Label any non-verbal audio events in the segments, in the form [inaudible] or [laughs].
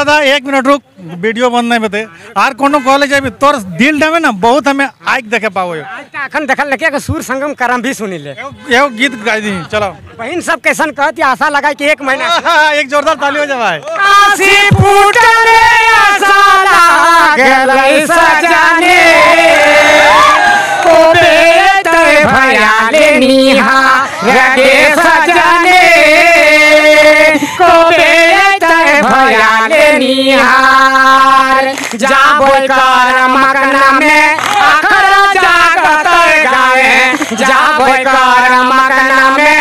दादा एक मिनट रुक वीडियो बंद नहीं बते आर कोनो कॉलेज है तोर दिल डे ना बहुत हमें आइक देखे पाओ यो। अखन देखल लगे कि सूर संगम करम भी सुनी ले। एगो गीत गाई दी चलो। बहन सब कैसन कहती आशा लगा कि एक महीना [laughs] एक जोरदार ताली हो जाए। भाई काशी फूटने आशा लागलै सजने। ओ बेटे भयाले निहा निहार जाबो कर मकना में अखर जागत गावे जाबो कर मकना में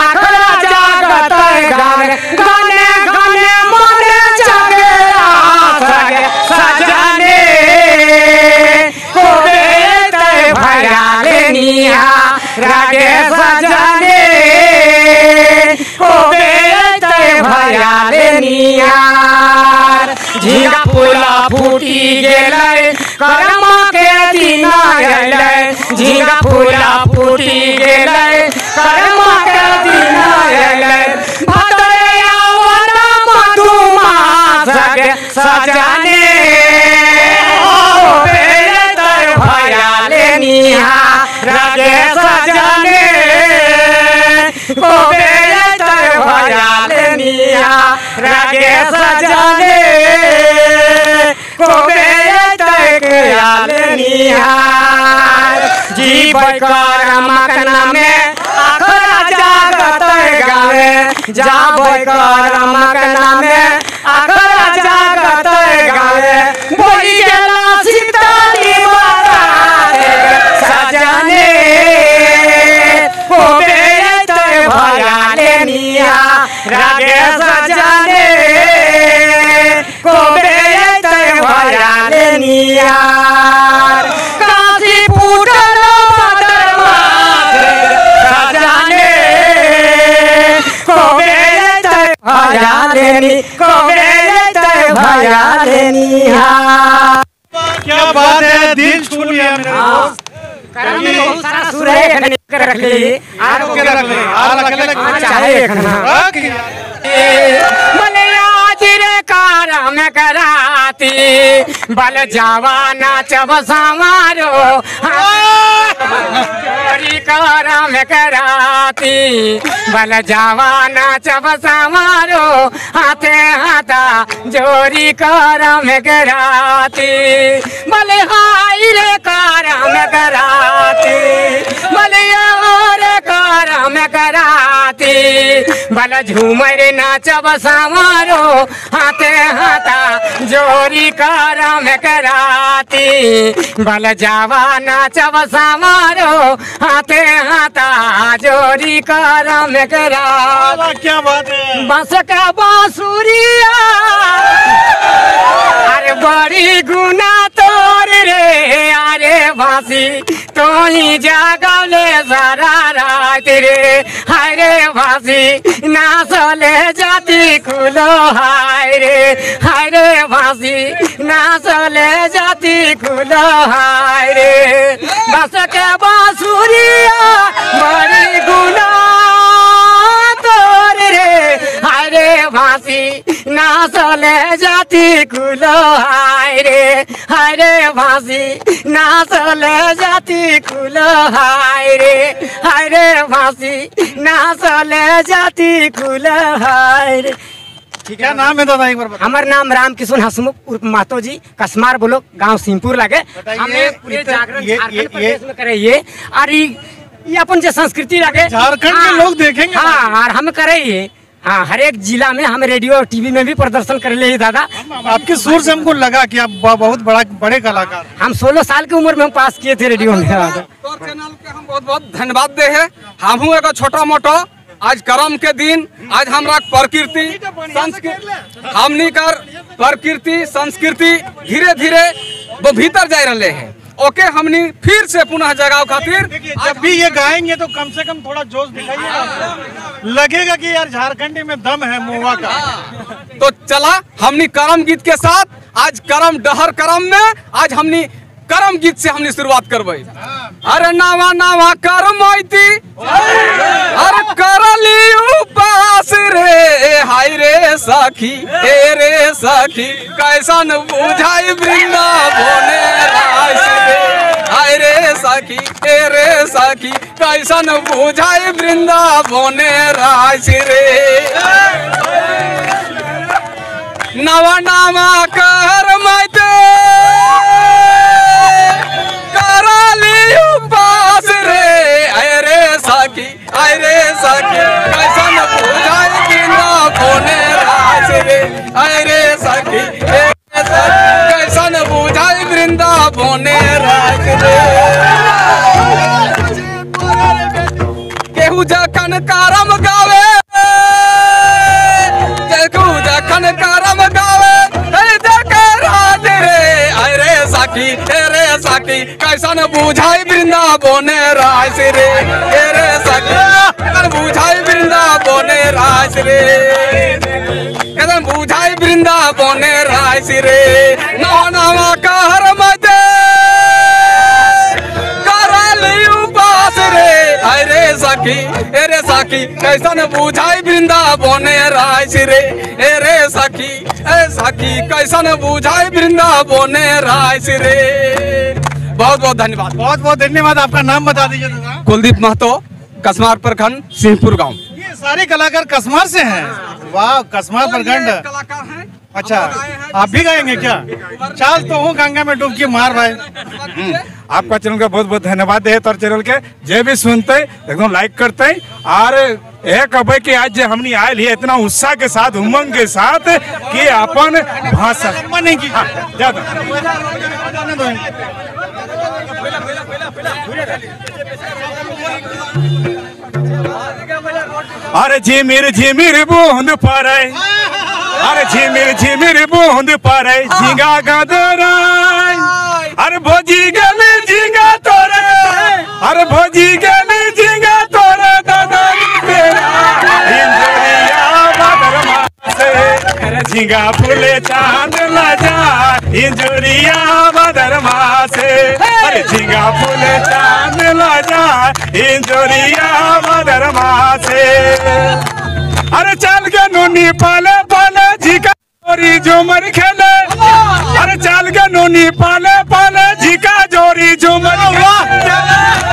अखर जागत गावे गाने गाने मोरे चगे सगे सजने को बेटे भयाले निहा रागे सजने को भयाले निहार झींगा फूला फूटी गेलै कर्मा के दिन अयलै झींगा फूला फूटी गेलै कर्मा के दिन अयलै भदरया वन मधुमास के सजने ओ बेटे भयाले निहा रागे सजने ओ बेटे भयाले निहा रागे सजने को निहार। जीव कर मकना में अखरा जागत गावे। जाब कर मकना में अखरा जागत गावे। निया काशी फूटल सजने को बेटे भयाले नी को बेटे क्या बात है? दिल छू लिया मेरे है। रख ली आर के रख ले आर रख ले हाँ, चाहे एखन रख यार। मले आज रे कारम कराती बल जवाना चब समारो [laughs] करम कराती। बल जवाना चब समारो हाथे हाथा जोरी करम कराती। बल हाय रे करम कराती। बल और करम कराती। बल झूमर नाचब समारो हाथे हाथा जोरी करम कराती। बल जावा नाचब समारो हाथे हाथा जोरी करम करा क्या बात है। बस का बांसुरिया। अरे बड़ी गुना तोर रे अरे भासी तो ही जागले सारा रात रे। हाय रे भासी नाचले जाती खुलो हाय रे। हाय रे भासी नाचले जाती खुलो हाय रे। बस के बांसुरिया। नाचले जाती खुलो हाय रे हाय रे भासी। नाचले जाती खुलो हाय रे हाय रे भासी। नाचले जाती खुलो हाय रे। क्या नाम है दादा एक बार बता हमार नाम राम किशोर हसमुख उर्फ़ महतो जी कसमार ब्लॉक गाँव सिंहपुर लगे। हमें पूरे जागरण झारखंड प्रदेश में करे ये और ये अपन जो संस्कृति लगे। झारखंड के लोग देखेंगे हाँ और हम करे ये। हाँ हर एक जिला में हम रेडियो और टीवी में भी प्रदर्शन कर ले दादा। आपके सुर से हमको लगा कि आप बहुत बड़ा बड़े कलाकार हम 16 साल की उम्र में हम पास किए थे रेडियो में तोर चैनल के हम बहुत बहुत धन्यवाद दे है। हमहू एगो छोटा मोटा। आज कर्म के दिन आज हमारा प्रकृति संस्कृति हमनी कर प्रकृति संस्कृति धीरे धीरे वो भीतर जा रहे हैं। ओके हमने फिर से पुनः जगाव खातिर जब भी ये गाएँगे तो कम से कम थोड़ा जोश दिखाइएगा। लगेगा कि यार झारखंडी में दम है मुआ का। तो चला हमने करम गीत के साथ आज करम डहर करम में आज हमनी करम गीत से हमने शुरुआत करबे अरे नवा नवा करम अरे करली उपास रे हाय रे सखी, ए रे सखी, कैसन बुझाई रास रे। हाय रे सखी, ए रे सखी, कैसन बुझाई वृंदावन रास रे। नवा नामा कर सखी कैसन बुझाई बिना बोने रास रे। आय रे सखी कैसन बुझाई वृंदा बोने रास रे। केहू जखन कारम गावे केहू जखन कारम गावे जके राज रे। आय रे साकी हे रे साकी कैसन बुझाई वृंदावन रास रे। हे रे साकी कैसन बुझाई वृंदावन रास रे। कैसन बुझाई वृंदावन रास रे। नवा नवा कहर मज़े कराली उपास रे। हाय रे सखी ए रे सखी कैसन बुझाई वृंदावन रास रे। ए रे सखी ए सखी कैसन बुझाई वृंदावन रास रे। बहुत बहुत धन्यवाद। बहुत बहुत धन्यवाद आपका नाम बता दीजिए कुलदीप महतो कसमार प्रखंड सिंहपुर गाँव ये सारे कलाकार कसमार से हैं वाह कसमार प्रखंड कलाकार हैं अच्छा आप भी गाएँगे क्या चाल तो हूँ गंगा में डुबकी मार भाई आपका चैनल का बहुत बहुत धन्यवाद है तोर चैनल के जे भी सुनते एकदम लाइक करते और यह कहे कि आज जे हमनी आयल ही इतना उत्साह के साथ उमंग के साथ कि अपन भाषा मन नहीं की हाँ, ज़्यादा जाने दो इनको। अरे झिमिर झिमिर बूंद पड़े अरे झिमिर झिमिर बूंद पड़े झिंगा गदरा अरे भोजी गली झिंगा तोरे। अरे भोजी गली झिंगा फूले चाँद लजा इंजरिया बदरमा से अरे झिंगा फूले चाँद लजा इंजरिया बदरमा से अरे चल के नूनी पाले पाले झिका जोरी झूमर खेले। अरे चल के नूनी पाले पाले झिका जोरी झूमर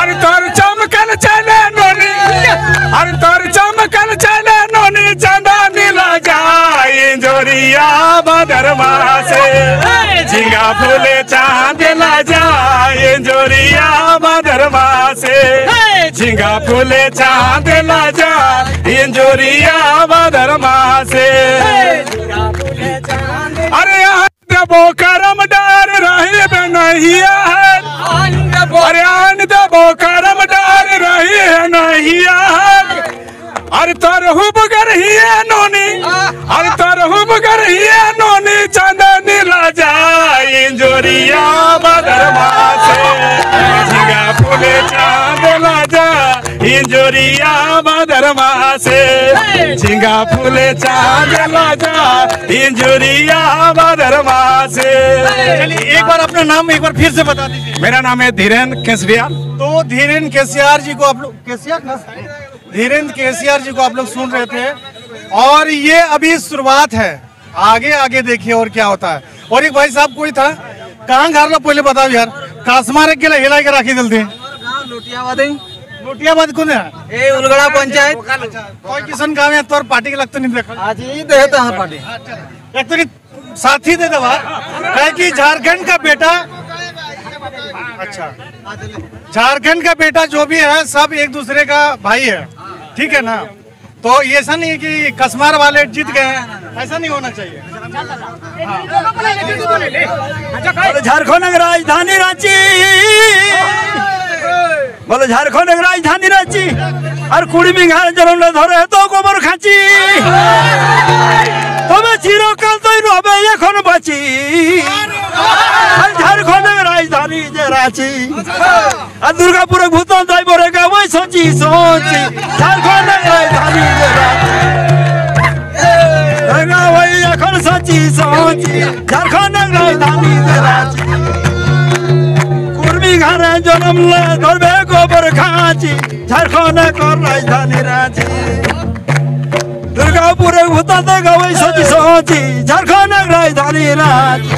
अरे तोर चमकल चले नूनी अरे तोर चमकल चले नूनी चंदा नीला जाए जोरिया बदरमा से झिंगा फूले चाँद ला जाए जोरिया बदरमा से झिंगा फूले चाँद ला जा इंजोरिया बदरमा से अरे देबो करम डार रही है। अरे आन देबो करम डार रही है। अरे तोर हुब कर ही है नोनी। अरे तोर हुब कर ही है नोनी। चंदनी राजा इंजोरिया बदरमा से झिंगा फूले चाँद लाजा इंजोरिया बदरमा से झिंगा फूले चाँद लाजा इंजोरिया बदरमा से चलिए एक बार अपना नाम एक बार फिर से बता दीजिए। मेरा नाम है धीरेन केसरिया तो धीरेन केसियार जी को आप लोग केसीआर ना धीरेन्द्र केसीआर जी को आप लोग सुन रहे थे। और ये अभी शुरुआत है। आगे आगे देखिए और क्या होता है। और एक भाई साहब कोई था? कहाँ घर लो पहले बताओ यार। कासमार के लिए हिला के राखी जल्दी लोटियाबाद कौन है? ए उलगड़ा पंचायत। कोई किसान गाँव है तोर पार्टी के लगता नहीं देखा। आज ही देता पार्टी। एक तो साथी दे दवा कहे कि झारखंड का बेटा? अच्छा। झारखंड का बेटा जो भी है सब एक दूसरे का भाई है। ठीक है ना तो ये ऐसा नहीं है कि कसमार वाले जीत गए हैं ऐसा नहीं होना चाहिए झारखंड की राजधानी रांची बोले झारखंड की राजधानी रांची আর কুড়ি বিঘা জলন ধরে তো গোবর খাঁচি তবে চিরকাল তৈ রবে এখন বাঁচি আর ঝাড়খণ্ডের রাজধানী যে রাঁচি আর দুর্গাপুরে ভূতন 소지 소지 달관한 거에 다니더라 내가 와야 걸 소지 소지 달관한 거에 다니더라 কুর্মি ঘরে জন্মলে ধরবে গোবর খাঁচি ঝাড়খণ্ড কর রাজধানী রাঁচি দুর্গাপুরে ভূতাতে গাওয়াই সচি সচি ঝাড়খণ্ড রাজধানী রাঁচি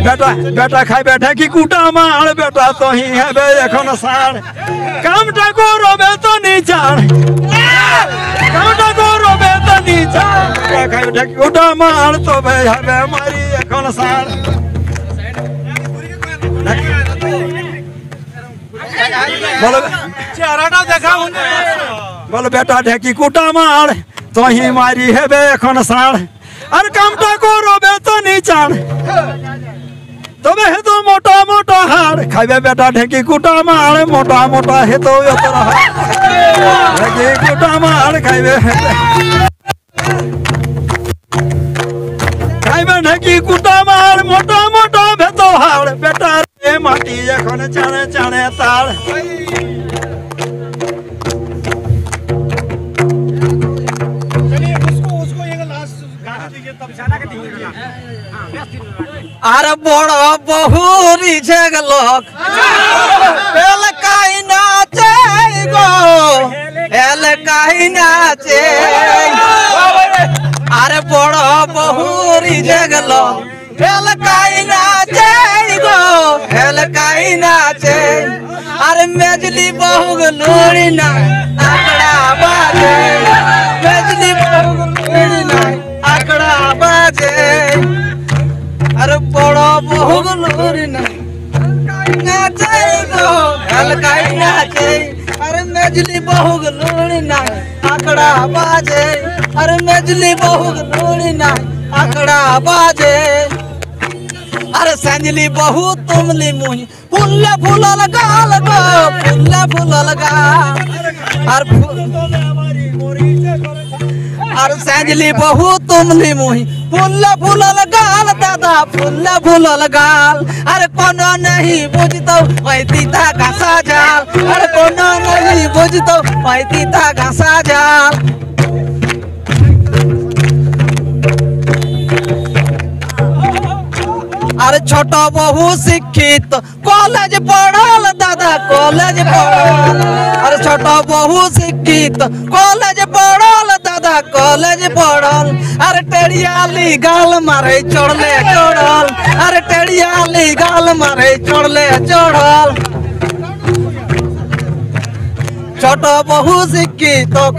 बेटा बेटा खाई बैठा कि कूटा मार बेटा तो ही है बे एखन सार काम कामटा को रोबे तो नी जान कामटा को रोबे तो नी जान खाई कूटा मार तो बे हबे मारी एखन सार बोलो चेहराटा देखा हुने बोलो बेटा ढकी कूटा मार तो ही मारी है बे एखन सार और कामटा को रोबे तो नी जान তবে হেতু মোটা মোটা হাড়। খাইবে বেটা ঢেঁকি কুটা মার, মোটা মোটা হেতু ঢেঁকি কুটা মার, খাইবে খাইবে ঢেঁকি কুটা মার, মোটা মোটা ভেতো হাড়। বেটা রে মাটি এখন চানে চানে তাড় আর বড় বহুরি ঝেগলক এলাকাই নাচে গো এলাকাই নাচে আর বড় বহুরি ঝেগলক এলাকাই নাচে গো এলাকাই নাচে আর মেজলি বহুগ লুড়ি না আকড়া বাজে মেজলি বহুগ লুড়ি না আকড়া বাজে बड़ा बहुग लोरी ना नाचे गो हलकाई नाचे अरे मेजली बहुग लोरी ना आकड़ा बाजे अरे मेजली बहुग लोरी ना आकड़ा बाजे अरे संजली बहु तुमली मुही फुल्ला फुल्ला गाल गो फुल्ला फुल्ला लगा अरे फुल और सैजली बहु तुमने मोही। फूल फूलल गाल, दादा, फूल फूलल गाल। अरे कोनो नहीं बुझतो, पैती था घसा जाल। अरे कोनो नहीं बुझतो, पैती था घसा जाल। अरे छोट बहु शिक्षित, कॉलेज पढ़ल, दादा, कॉलेज पढ़ल। अरे छोटो बहु शिक्षित, कॉलेज पढ़ल पूरा कॉलेज पढ़ल। अरे टेड़ियाली गाल मारे चढ़ले चढ़ल। अरे टेड़ियाली गाल मारे चढ़ले चढ़ल। छोट बहु सिक्की तो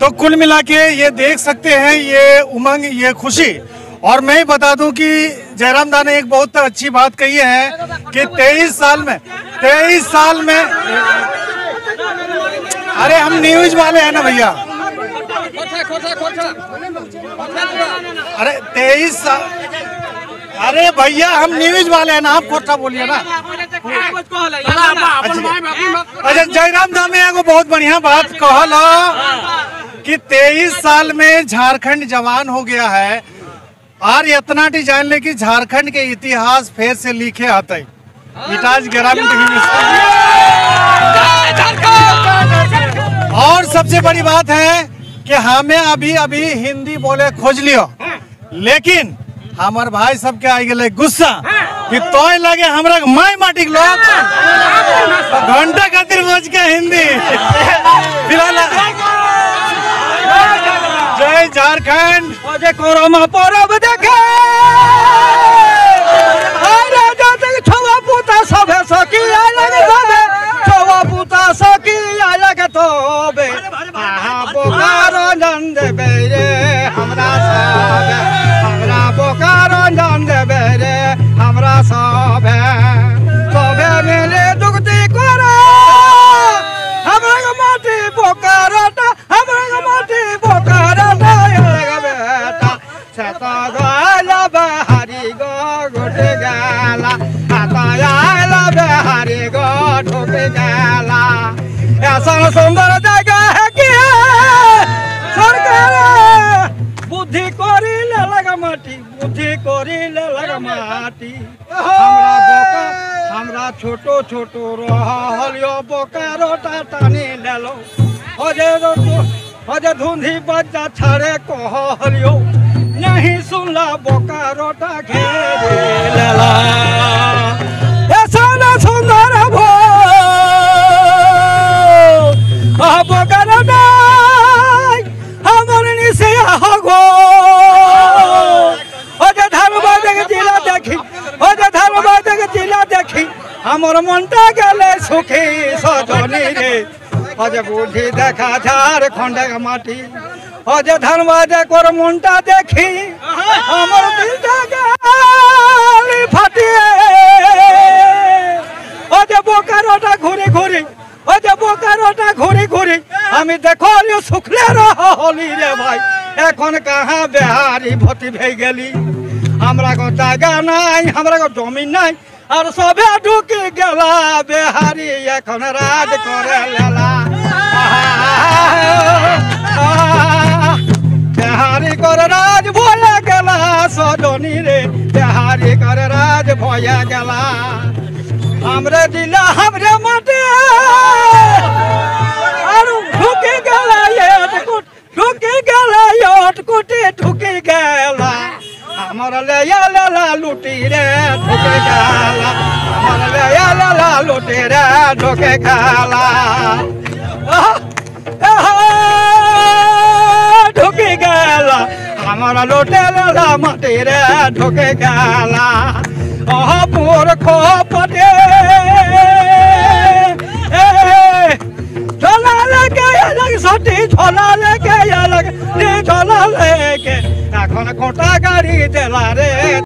तो कुल मिला के ये देख सकते हैं, ये उमंग, ये खुशी। और मैं ही बता दूँ कि जयराम दा ने एक बहुत अच्छी बात कही है कि 23 साल में 23 साल में अरे हम न्यूज़ वाले हैं ना भैया। अरे 23 साल अरे भैया, हम न्यूज़ वाले हैं ना, आप कोटा बोलिए ना। अच्छा जयराम दा में एगो बहुत बढ़िया बात कहल कि 23 साल में झारखंड जवान हो गया है और इतना टी जान ले कि झारखंड के इतिहास फिर से लिखे आते इटाज ग्रामीण और सबसे बड़ी बात है कि हमें अभी अभी हिंदी बोले खोज लियो। लेकिन हमारे भाई सब के आई गए गुस्सा कि तो लगे हमारा माई माटी लोग घंटा खातिर बोझ के हिंदी। फ़िलहाल जय झारखंड। कोरोना पर्व देखे। শাসন সুন্দর জায়গা হেকিয়ে সরকার বুদ্ধি করিলে লাগা মাটি, বুদ্ধি করিলে লাগা মাটি। আমরা বোকা, আমরা ছোট ছোট রহলিও বোকারটা টানি লেল। হজে হজে ধুন্ধি বাজা ছাড়ে কহলিও নাহি শুনলা বোকারটা ঘেরে লেলা। এসা সুন্দর আমার মনটা গেলে সুখী, সজনি রে। আজ বুঝি দেখা ঝাড়খণ্ড মাটি। আজ ধর্মাজ কর মনটা দেখি, আমার দিলটা গেলে ফাটিয়ে। আজ বোকারোটা ঘুরে ঘুরে আজ বোকারোটা ঘুরে ঘুরে, আমি দেখো সুখলে রহলি রে ভাই। এখন কাহা বেহারি ভতি ভে গেলি? আমরা গো জায়গা নাই, আমরা গো জমি নাই আর সবে ঢুকে গেলা বেহারি এখন রাজ করে লেলা বেহারি করে রাজ ভয়া গেলা সজনী রে বেহারি করে রাজ ভয়া গেলা हमरे दिला हमरे माटे আর ঢুকে গেলা এটকুট ঢুকে গেলা এটকুটে ঢুকে গেলা আমার লেলা লুটি রে ঢুকে গেলা আমার লেলা লুটি রে ঢুকে গেলা ঢুকে গেলা আমার লোটে লেলা মাটি রে ঢুকে গেলা অহ মোর খপটে লেগে এলাক এখন কোটা গাড়ি দেলা রে।